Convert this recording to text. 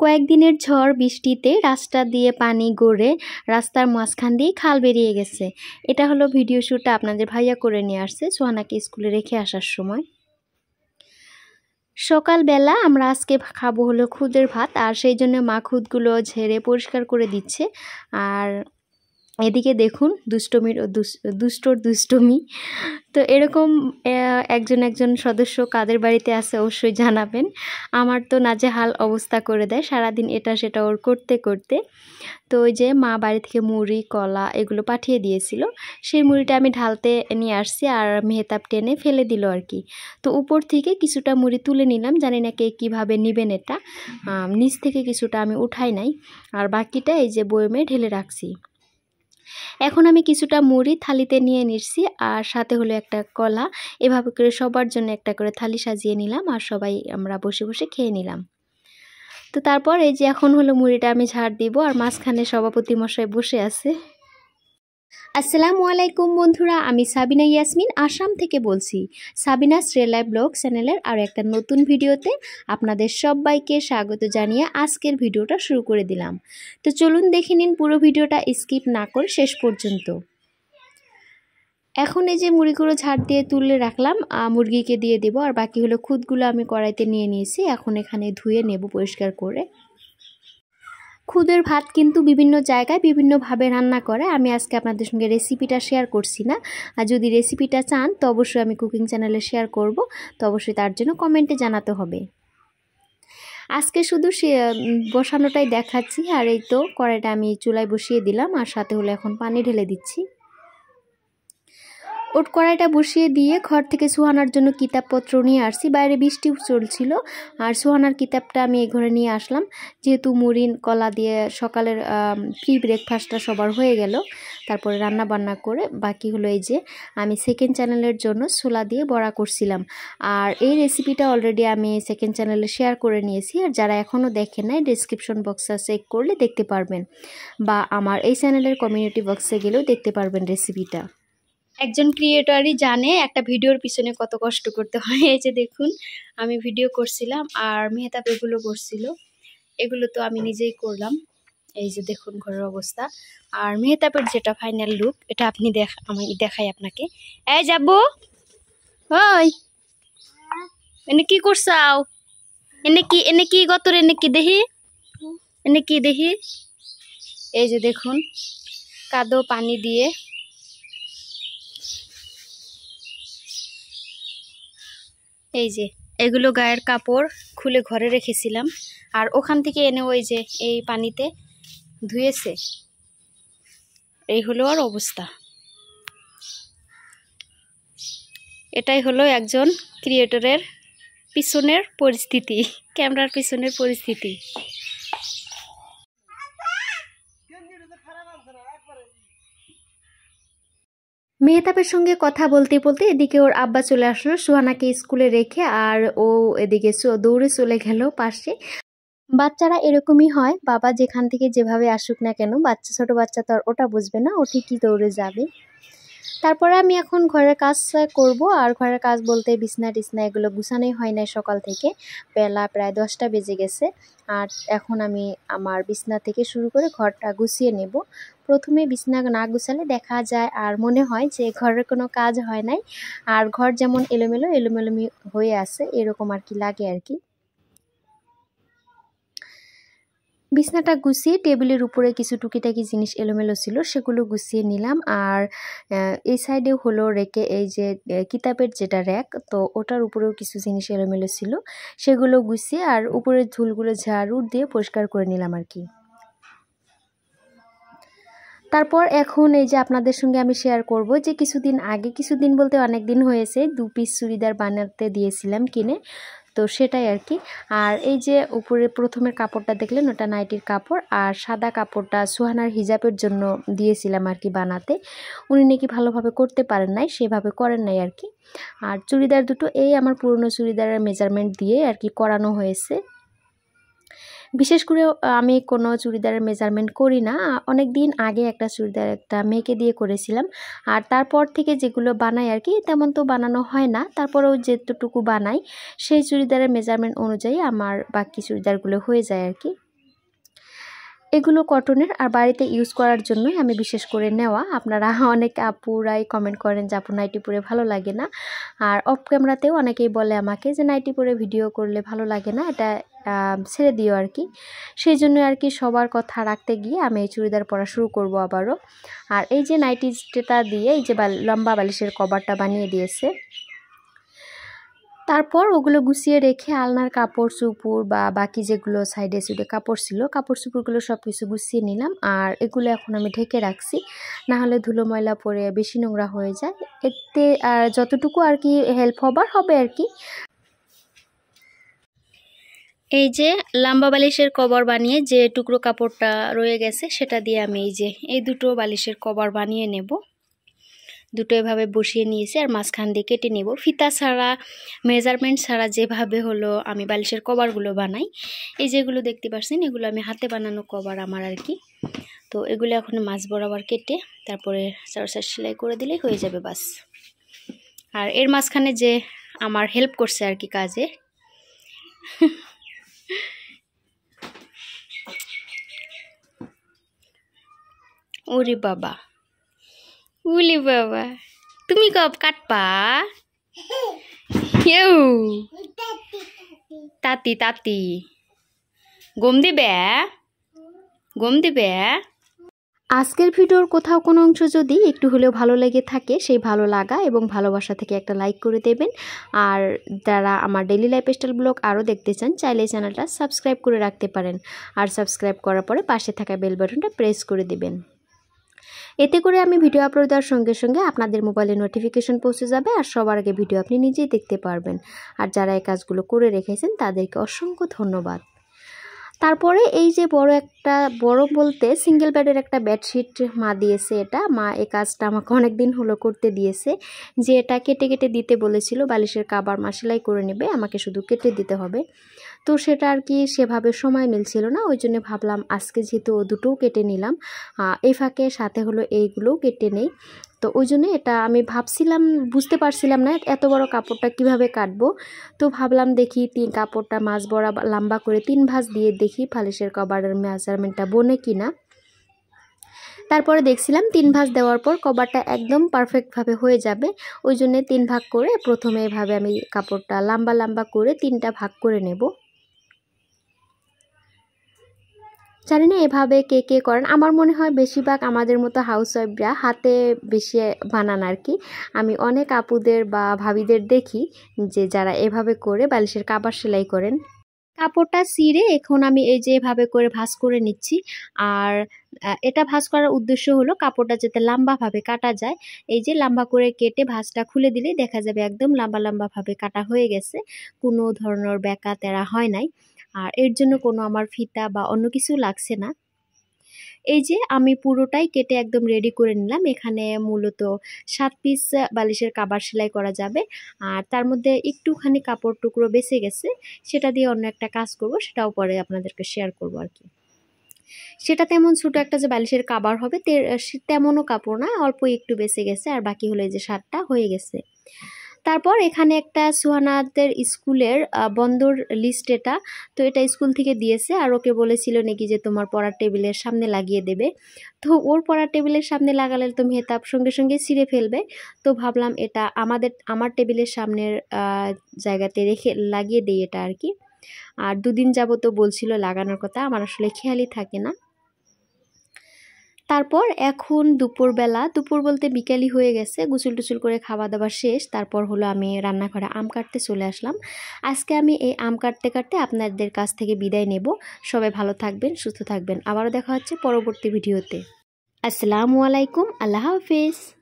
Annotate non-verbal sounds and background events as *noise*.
কয়েকদিনের ঝড় বৃষ্টিতে রাস্তা দিয়ে পানি গড়ে রাস্তার মাঝখান দিয়ে খাল বেরিয়ে গেছে। এটা হলো ভিডিও শ্যুটটা আপনাদের ভাইয়া করে নিয়ে আসছে সোহানাকে স্কুলে রেখে আসার সময়। সকালবেলা আমরা আজকে খাব হলো খুদের ভাত, আর সেই জন্য মা খুদগুলো ঝেড়ে পরিষ্কার করে দিচ্ছে। আর এদিকে দেখুন দুষ্টমির দুষ্টর দুষ্টমি। তো এরকম একজন একজন সদস্য কাদের বাড়িতে আছে অবশ্যই জানাবেন। আমার তো নাজেহাল অবস্থা করে দেয়, সারাদিন এটা সেটা ওর করতে করতে। তো ওই যে মা বাড়ি থেকে মুড়ি, কলা এগুলো পাঠিয়ে দিয়েছিল। সেই মুড়িটা আমি ঢালতে নিয়ে আসছি আর মেহতাব টেনে ফেলে দিল আর কি। তো উপর থেকে কিছুটা মুড়ি তুলে নিলাম, জানি না কে কীভাবে নেবেন এটা। নিচ থেকে কিছুটা আমি উঠাই নাই। আর বাকিটা এই যে বয়মে ঢেলে রাখছি। এখন আমি কিছুটা মুড়ি থালিতে নিয়ে নিচ্ছি, আর সাথে হলো একটা কলা। এভাবে করে সবার জন্য একটা করে থালি সাজিয়ে নিলাম, আর সবাই আমরা বসে বসে খেয়ে নিলাম। তো তারপর এই যে এখন হলো মুড়িটা আমি ঝাড় দিব, আর মাঝখানে সভাপতি মশাই বসে আছে। আসসালামু আলাইকুম বন্ধুরা, আমি সাবিনা ইয়াসমিন আসাম থেকে বলছি। সাবিনা শ্রেলাই ব্লগ চ্যানেলের আর একটা নতুন ভিডিওতে আপনাদের সবাইকে স্বাগত জানিয়ে আজকের ভিডিওটা শুরু করে দিলাম। তো চলুন দেখে নিন পুরো ভিডিওটা স্কিপ না করে শেষ পর্যন্ত। এখন এই যে মুড়িগুলো ঝাড় দিয়ে তুলে রাখলাম মুরগিকে দিয়ে দেবো, আর বাকি হলো খুদগুলো আমি কড়াইতে নিয়ে নিয়েছি। এখন এখানে ধুয়ে নেব পরিষ্কার করে। খুদের ভাত কিন্তু বিভিন্ন জায়গায় বিভিন্নভাবে রান্না করে। আমি আজকে আপনাদের সঙ্গে রেসিপিটা শেয়ার করছি না। আর যদি রেসিপিটা চান, তো অবশ্যই আমি কুকিং চ্যানেলে শেয়ার করব। তো অবশ্যই তার জন্য কমেন্টে জানাতে হবে। আজকে শুধু সে বসানোটাই দেখাচ্ছি। আর এই তো কড়াইটা আমি চুলায় বসিয়ে দিলাম। আর সাথে হলে এখন পানি ঢেলে দিচ্ছি। ওট কড়াইটা বসিয়ে দিয়ে ঘর থেকে সুহানার জন্য কিতাবপত্র নিয়ে আসছি। বাইরে বৃষ্টি চলছিল আর সুহানার কিতাবটা আমি এই ঘরে নিয়ে আসলাম। যেহেতু মুড়িন, কলা দিয়ে সকালের ফ্রি ব্রেকফাস্টটা সবার হয়ে গেল, তারপরে রান্না বান্না করে বাকি হলো এই যে আমি সেকেন্ড চ্যানেলের জন্য ছোলা দিয়ে বড়া করছিলাম। আর এই রেসিপিটা অলরেডি আমি সেকেন্ড চ্যানেলে শেয়ার করে নিয়েছি আর যারা এখনও দেখে নাই ডিসক্রিপশন বক্সে চেক করলে দেখতে পারবেন বা আমার এই চ্যানেলের কমিউনিটি বক্সে গেলেও দেখতে পারবেন রেসিপিটা একজন ক্রিয়েটরই জানে একটা ভিডিওর পিছনে কত কষ্ট করতে হয়। এই যে দেখুন, আমি ভিডিও করছিলাম আর মেহতাব এগুলো করছিল। এগুলো তো আমি নিজেই করলাম। এই যে দেখুন ঘরের অবস্থা। আর মেহতাবের যেটা ফাইনাল লুক এটা আপনি দেখ, আমি দেখাই আপনাকে। এই যাব? ওই। এনে কি করছাও? এনে কি এনে কি গতর, এনে কি দেখি? এনে কি দেখি? এই যে দেখুন, কাদো পানি দিয়ে এই যে, এগুলো গায়ের কাপড় খুলে ঘরে রেখেছিলাম। আর ওখান থেকে এনে ওই যে, এই পানিতে ধুয়েছে। এই হলো আর অবস্থা। এটাই হলো একজন ক্রিয়েটরের পিছনের পরিস্থিতি, ক্যামেরার পিছনের পরিস্থিতি। মেহতাবের সঙ্গে কথা বলতে বলতে এদিকে ওর আব্বা চলে আসলো, সুহানাকে স্কুলে রেখে আর ও এদিকে দৌড়ে চলে গেল পাশে। বাচ্চারা এরকমই হয়, বাবা যেখান থেকে যেভাবে আসুক না কেন, বাচ্চা, ছোট বাচ্চা তো আর ওটা বুঝবে না, ও ঠিকই দৌড়ে যাবে। তারপরে আমি এখন ঘরের কাজ করব। আর ঘরের কাজ বলতে বিছনা টিছনা এগুলো গুছানোই হয় না সকাল থেকে। বেলা প্রায় দশটা বেজে গেছে। আর এখন আমি আমার বিছনা থেকে শুরু করে ঘরটা গুছিয়ে নেব। প্রথমে বিছনা না গুছালে দেখা যায় আর মনে হয় যে ঘরের কোনো কাজ হয় নাই। আর ঘর যেমন এলোমেলো এলোমেলো হয়ে আছে, এরকম আর কি লাগে আর কি। বিছনাটা গুছিয়ে টেবিলের উপরে কিছু টুকিটাকি জিনিস এলোমেলো ছিল, সেগুলো গুছিয়ে নিলাম। আর এই সাইডে হলো রেখে এই যে কিতাবের যেটা র্যাক তো ওটার উপরেও কিছু জিনিস এলোমেলো ছিল, সেগুলো গুছিয়ে আর উপরের ঝুলগুলো ঝাড়ু দিয়ে পরিষ্কার করে নিলাম আর কি। তারপর এখন এই যে আপনাদের সঙ্গে আমি শেয়ার করব যে কিছুদিন আগে, কিছুদিন বলতে অনেক দিন হয়েছে, দু পিস চুড়িদার বানাতে দিয়েছিলাম কিনে। তো সেটাই আর কি আর এই যে উপরে প্রথমের কাপড়টা দেখলেন, ওটা নাইটির কাপড়। আর সাদা কাপড়টা সুহানার হিজাবের জন্য দিয়েছিলাম আর কি বানাতে। উনি নাকি ভালোভাবে করতে পারেন নাই, সেভাবে করেন নাই আর কি আর চুড়িদার দুটো, এই আমার পুরনো চুড়িদারের মেজারমেন্ট দিয়ে আর কি করানো হয়েছে। বিশেষ করে আমি কোনো চুড়িদারের মেজারমেন্ট করি না। অনেক দিন আগে একটা চুড়িদার একটা মেয়েকে দিয়ে করেছিলাম। আর তারপর থেকে যেগুলো বানাই আর কি, তেমন তো বানানো হয় না। তারপরেও যেতটুকু বানাই, সেই চুড়িদারের মেজারমেন্ট অনুযায়ী আমার বাকি চুড়িদারগুলো হয়ে যায় আর কি। এগুলো কটনের আর বাড়িতে ইউজ করার জন্যই আমি বিশেষ করে নেওয়া। আপনারা *laughs* অনেক আপুরাই কমেন্ট করেন যে, আপু নাইটি পরে ভালো লাগে না? আর অফ ক্যামেরাতেও অনেকেই বলে আমাকে যে নাইটি পরে ভিডিও করলে ভালো লাগে না, এটা ছেড়ে দিও আর কি সেই জন্য আর কি সবার কথা রাখতে গিয়ে আমি এই চুড়িদার পরা শুরু করব আবারও। আর এই যে নাইটিটা দিয়ে, এই যে লম্বা বালিশের কভারটা বানিয়ে দিয়েছে তারপর ওগুলো গুছিয়ে রেখে আলনার কাপড় চুপুর বা বাকি যেগুলো সাইডে সুইডে কাপড় ছিল, কাপড় চুপুরগুলো সব কিছু গুছিয়ে নিলাম। আর এগুলো এখন আমি ঢেকে রাখছি না হলে ধুলো ময়লা পরে বেশি নোংরা হয়ে যায়। এতে, আর যতটুকু আর কি হেল্প হবার হবে আর কি। এই যে লাম্বা বালিশের কভার বানিয়ে যে টুকরো কাপড়টা রয়ে গেছে, সেটা দিয়ে আমি এই যে, এই দুটো বালিশের কভার বানিয়ে নেব। দুটো এভাবে বসিয়ে নিয়েছি আর মাঝখান দিয়ে কেটে নেব। ফিতা ছাড়া মেজারমেন্ট ছাড়া যেভাবে হলো আমি বালিশের কভারগুলো বানাই। এই যেগুলো দেখতে পাচ্ছেন, এগুলো আমি হাতে বানানো কভার আমার আর কি। তো এগুলো এখন মাছ বরাবর কেটে তারপরে চার চার সেলাই করে দিলেই হয়ে যাবে বাস। আর এর মাঝখানে যে আমার হেল্প করছে আর কি কাজে, ওরে বাবা। উলি বাবা তুমি কব কাটপা হেউ তাতি তাতি গম দিবে গম দিবে আজকের ভিডিওর কোথাও কোনো অংশ যদি একটু হলেও ভালো লেগে থাকে সেই ভালো লাগা এবং ভালোবাসা থেকে একটা লাইক করে দেবেন। আর যারা আমার ডেলি লাইফ স্টাইল ব্লগ আরও দেখতে চান চাইলে চ্যানেলটা সাবস্ক্রাইব করে রাখতে পারেন। আর সাবস্ক্রাইব করার পরে পাশে থাকা বেল বাটনটা প্রেস করে দেবেন। এতে করে আমি ভিডিও আপলোড দেওয়ার সঙ্গে সঙ্গে আপনাদের মোবাইলে নোটিফিকেশন পৌঁছে যাবে আর সবার আগে ভিডিও আপনি নিজেই দেখতে পারবেন। আর যারা এই কাজগুলো করে রেখেছেন, তাদেরকে অসংখ্য ধন্যবাদ। তারপরে এই যে বড় একটা, বড় বলতে সিঙ্গেল বেডের একটা বেডশিট মা দিয়েছে এটা। মা এই কাজটা আমাকে অনেক দিন হলো করতে দিয়েছে। যে এটা কেটে কেটে দিতে বলেছিল, বালিশের কাবার মা সেলাই করে নেবে, আমাকে শুধু কেটে দিতে হবে। তো সেটা আর কি সেভাবে সময় মিলছিল না, ওই জন্য ভাবলাম আজকে যেহেতু ও দুটোও কেটে নিলাম এই ফাঁকে সাথে হলো এইগুলোও কেটে নেই। তো ওই জন্য এটা আমি ভাবছিলাম, বুঝতে পারছিলাম না এত বড় কাপড়টা কীভাবে কাটবো। তো ভাবলাম দেখি তিন কাপড়টা মাছ বড়া লম্বা করে তিন ভাঁজ দিয়ে দেখি ফালিশের কভারের মেজারমেন্টটা বনে কিনা। তারপরে দেখছিলাম তিন ভাঁজ দেওয়ার পর কভারটা একদম পারফেক্টভাবে হয়ে যাবে, ওই জন্যে তিন ভাগ করে প্রথমে এভাবে আমি কাপড়টা লম্বা লম্বা করে তিনটা ভাগ করে নেব। জানি না এভাবে কে কে করেন। আমার মনে হয় বেশিরভাগ আমাদের মতো হাউস ওয়াইফরা হাতে বেশি বানান আর কি আমি অনেক আপুদের বা ভাবিদের দেখি যে যারা এভাবে করে বালিশের কাবার সেলাই করেন। কাপড়টা সিরে এখন আমি এই যে এভাবে করে ভাস করে নিচ্ছি। আর এটা ভাস করার উদ্দেশ্য হলো কাপড়টা যাতে লম্বাভাবে কাটা যায়। এই যে লম্বা করে কেটে ভাঁজটা খুলে দিলেই দেখা যাবে একদম লম্বা লম্বাভাবে কাটা হয়ে গেছে। কোনো ধরনের ব্যাকা তেরা হয় নাই। আর এর জন্য কোনো আমার ফিতা বা অন্য কিছু লাগছে না। এই যে আমি পুরোটাই কেটে একদম রেডি করে নিলাম। এখানে মূলত সাত পিস বালিশের কাবার সেলাই করা যাবে। আর তার মধ্যে একটুখানি কাপড় টুকরো বেঁচে গেছে, সেটা দিয়ে অন্য একটা কাজ করব, সেটাও পরে আপনাদেরকে শেয়ার করব আর কি। সেটা তেমন ছোটো একটা যে বালিশের কাবার হবে তেমনও কাপড় না, অল্প একটু বেঁচে গেছে, আর বাকি হলো যে সাতটা হয়ে গেছে। তারপর এখানে একটা সুহানাদের স্কুলের বন্দর লিস্ট এটা। তো এটা স্কুল থেকে দিয়েছে আর ওকে বলেছিল নাকি যে তোমার পড়ার টেবিলের সামনে লাগিয়ে দেবে। তো ওর পড়ার টেবিলের সামনে লাগালে তো মেহতাব সঙ্গে সঙ্গে ছিঁড়ে ফেলবে। তো ভাবলাম এটা আমাদের, আমার টেবিলের সামনের জায়গাতে রেখে লাগিয়ে দিই এটা আর কি। আর দুদিন যাবত বলছিল লাগানোর কথা। আমার আসলে খেয়ালই থাকে না। তারপর এখন দুপুরবেলা, দুপুর বলতে বিকেলই হয়ে গেছে, গুসুল টুসুল করে খাওয়া দাওয়া শেষ। তারপর হলো আমি রান্নাঘরে আম কাটতে চলে আসলাম। আজকে আমি এই আম কাটতে কাটতে আপনাদের কাছ থেকে বিদায় নেব। সবাই ভালো থাকবেন, সুস্থ থাকবেন। আবারও দেখা হচ্ছে পরবর্তী ভিডিওতে। আসসালামু আলাইকুম, আল্লাহ হাফিজ।